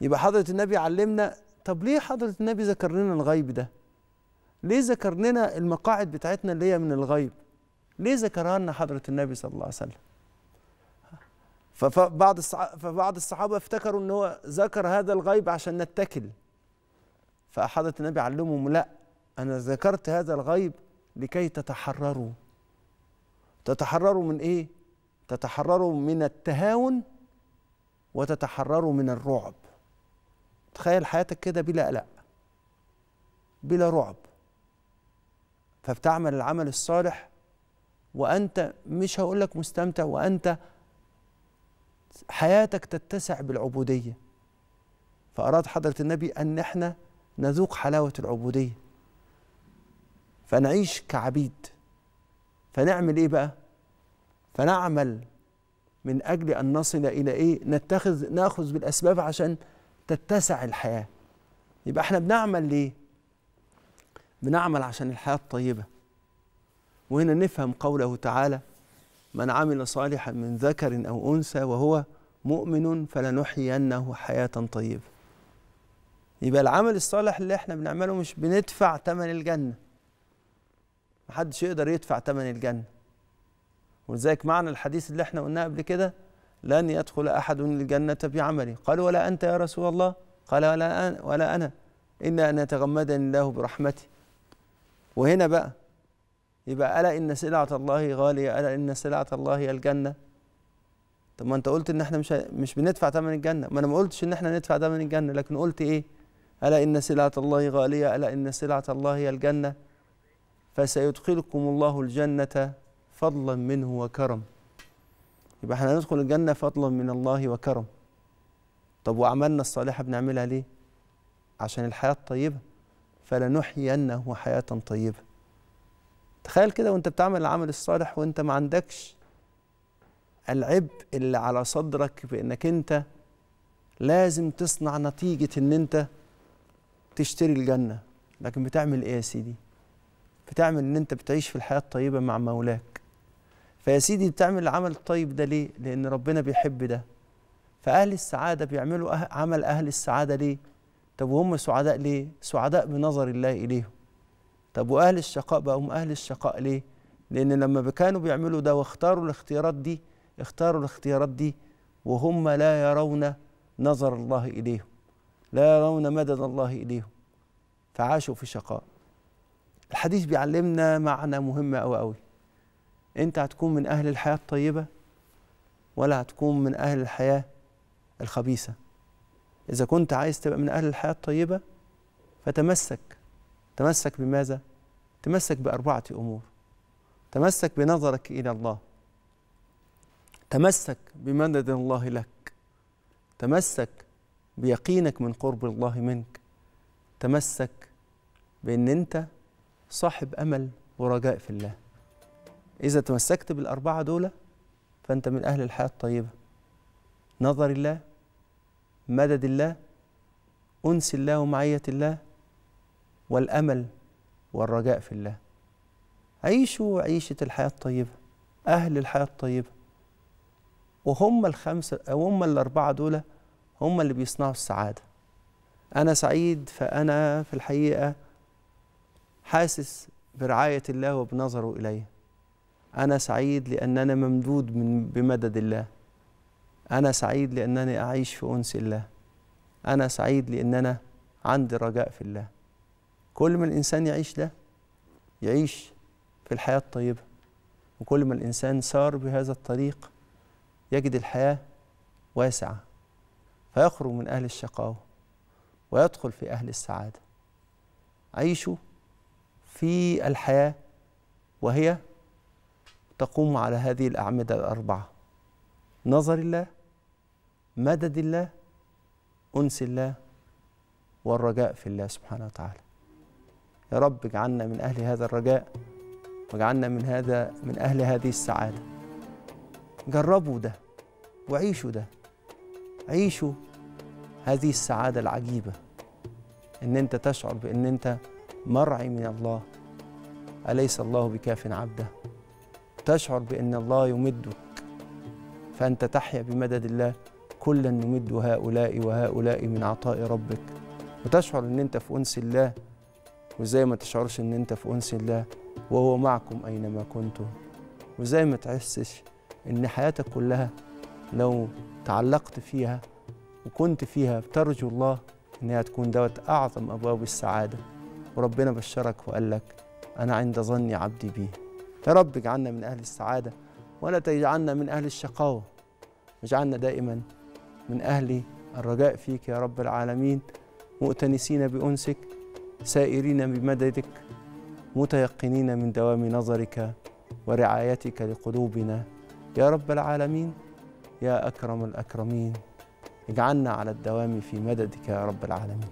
يبقى حضرة النبي علمنا طب ليه حضرة النبي ذكر لنا الغيب ده؟ ليه ذكر لنا المقاعد بتاعتنا اللي هي من الغيب؟ ليه ذكرها لنا حضرة النبي صلى الله عليه وسلم؟ فبعض فبعض الصحابة افتكروا إن هو ذكر هذا الغيب عشان نتكل. فحضرة النبي علمهم لا أنا ذكرت هذا الغيب لكي تتحرروا. تتحرروا من إيه؟ تتحرروا من التهاون وتتحرروا من الرعب. تخيل حياتك كده بلا قلق بلا رعب. فبتعمل العمل الصالح وأنت مش هقول لك مستمتع وأنت حياتك تتسع بالعبودية. فأراد حضرة النبي أن إحنا نذوق حلاوة العبودية. فنعيش كعبيد. فنعمل إيه بقى؟ فنعمل من أجل أن نصل إلى إيه؟ نتخذ نأخذ بالأسباب عشان تتسع الحياة. يبقى إحنا بنعمل ليه؟ بنعمل عشان الحياة الطيبة. وهنا نفهم قوله تعالى من عمل صالحا من ذكر أو أنثى وهو مؤمن فلنحيينه حياة طيبة. يبقى العمل الصالح اللي إحنا بنعمله مش بندفع ثمن الجنة. محدش يقدر يدفع ثمن الجنة. ولذلك معنى الحديث اللي إحنا قلناه قبل كده؟ لن يدخل أحد الجنة بعمله. قال ولا أنت يا رسول الله؟ قال ولا أنا ولا أنا. الا ان يتغمدني الله برحمته. وهنا بقى يبقى ألا إن سلعه الله غالية ألا إن سلعه الله هي الجنة؟ طب ما أنت قلت إن إحنا مش مش بندفع ثمن الجنة. ما أنا ما قلتش إن إحنا ندفع ثمن الجنة لكن قلت إيه؟ ألا إن سلعه الله غالية ألا إن سلعه الله هي الجنة؟ فسيدخلكم الله الجنة فضلا منه وكرم. يبقى إحنا هندخل الجنة فضلا من الله وكرم. طب وأعمالنا الصالحة بنعملها ليه؟ عشان الحياة الطيبة. فلنحيينه حياة طيبة. تخيل كده وأنت بتعمل العمل الصالح وأنت ما عندكش العبء اللي على صدرك بإنك أنت لازم تصنع نتيجة إن أنت تشتري الجنة. لكن بتعمل إيه يا سيدي؟ بتعمل إن أنت بتعيش في الحياة الطيبة مع مولاك. فيا سيدي بتعمل العمل الطيب ده ليه؟ لأن ربنا بيحب ده فأهل السعادة بيعملوا أه عمل أهل السعادة ليه؟ طب وهم سعداء ليه؟ سعداء بنظر الله إليهم طب وأهل الشقاء هم أهل الشقاء ليه؟ لأن لما كانوا بيعملوا ده واختاروا الاختيارات دي اختاروا الاختيارات دي وهم لا يرون نظر الله إليهم لا يرون مدد الله إليهم فعاشوا في شقاء الحديث بيعلمنا معنى مهم أوي أوي انت هتكون من أهل الحياة الطيبة ولا هتكون من أهل الحياة الخبيثة. إذا كنت عايز تبقى من أهل الحياة الطيبة فتمسك. تمسك بماذا؟ تمسك بأربعة أمور. تمسك بنظرك إلى الله. تمسك بمدد الله لك. تمسك بيقينك من قرب الله منك. تمسك بأن أنت صاحب أمل ورجاء في الله. إذا تمسكت بالأربعة دول فأنت من أهل الحياة الطيبة. نظر الله مدد الله أنس الله ومعية الله والأمل والرجاء في الله. عيشوا عيشة الحياة الطيبة أهل الحياة الطيبة. وهم الخمسة أو هم الأربعة دول هم اللي بيصنعوا السعادة. أنا سعيد فأنا في الحقيقة حاسس برعاية الله وبنظره إليه أنا سعيد لأننا ممدود من بمدد الله. أنا سعيد لأنني أعيش في أنس الله. أنا سعيد لأننا عندي رجاء في الله. كل ما الإنسان يعيش ده يعيش في الحياة الطيبة. وكل ما الإنسان سار بهذا الطريق يجد الحياة واسعة. فيخرج من أهل الشقاوة ويدخل في أهل السعادة. عيشوا في الحياة وهي تقوم على هذه الأعمدة الأربعة نظر الله مدد الله أنس الله والرجاء في الله سبحانه وتعالى. يا رب اجعلنا من أهل هذا الرجاء واجعلنا من هذا من أهل هذه السعادة. جربوا ده وعيشوا ده عيشوا هذه السعادة العجيبة. إن أنت تشعر بأن أنت مرعي من الله أليس الله بكاف عبده؟ تشعر بأن الله يمدك فأنت تحيا بمدد الله كلا نمد هؤلاء وهؤلاء من عطاء ربك. وتشعر إن أنت في أنس الله وزي ما تشعرش إن أنت في أنس الله وهو معكم أينما كنتم. وزي ما تحسش إن حياتك كلها لو تعلقت فيها وكنت فيها بترجو الله انها تكون دوت أعظم أبواب السعادة. وربنا بشرك وقال لك أنا عند ظن عبدي بي يا رب اجعلنا من أهل السعادة ولا تجعلنا من أهل الشقاوة. واجعلنا دائما من أهل الرجاء فيك يا رب العالمين. مؤتنسين بأنسك سائرين بمددك متيقنين من دوام نظرك ورعايتك لقلوبنا. يا رب العالمين يا أكرم الأكرمين اجعلنا على الدوام في مددك يا رب العالمين.